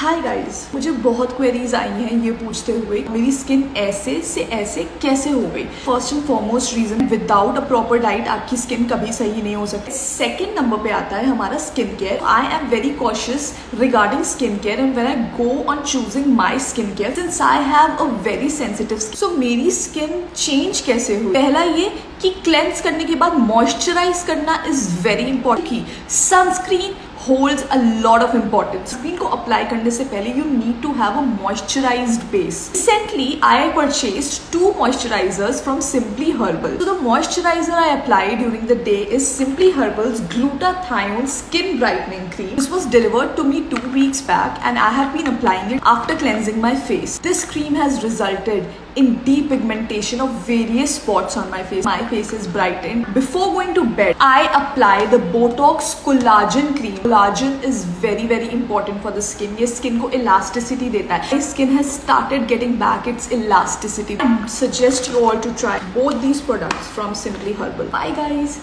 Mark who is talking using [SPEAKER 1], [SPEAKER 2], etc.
[SPEAKER 1] हाय guys मुझे बहुत queries आई हैं ये पूछते हुए। मेरी स्किन ऐसे से ऐसे कैसे हो गई? First and foremost reason without a proper diet आपकी स्किन कभी सही नहीं हो सकती। सेकेंड नंबर पे आता है हमारा skin care I am very cautious regarding skin care and when I go on choosing my skin care since I have a very sensitive so मेरी स्किन चेंज कैसे हुई? पहला ये कि क्लेंस करने के बाद मॉइस्चराइज करना इज़ वेरी इंपॉर्टेंट की sunscreen hold a lot of importance screen को अप्लाई करने से पहले you need to have a moisturise base recently I I purchase two moisturisers from Simply Herbal the moisturiser I apply during the day is Simply Herbals glutathione skin brightening cream this was delivered to me two weeks back and I have been applying it after cleansing my face this cream has resulted in depigmentation of various spots on my face. My face is brightened. Before going to bed, I apply the Botox Collagen Cream. Collagen is very very important for the skin. ये skin को elasticity देता है. My skin has started getting back its elasticity. I suggest you all to try both these products from Simply Herbal. Bye guys.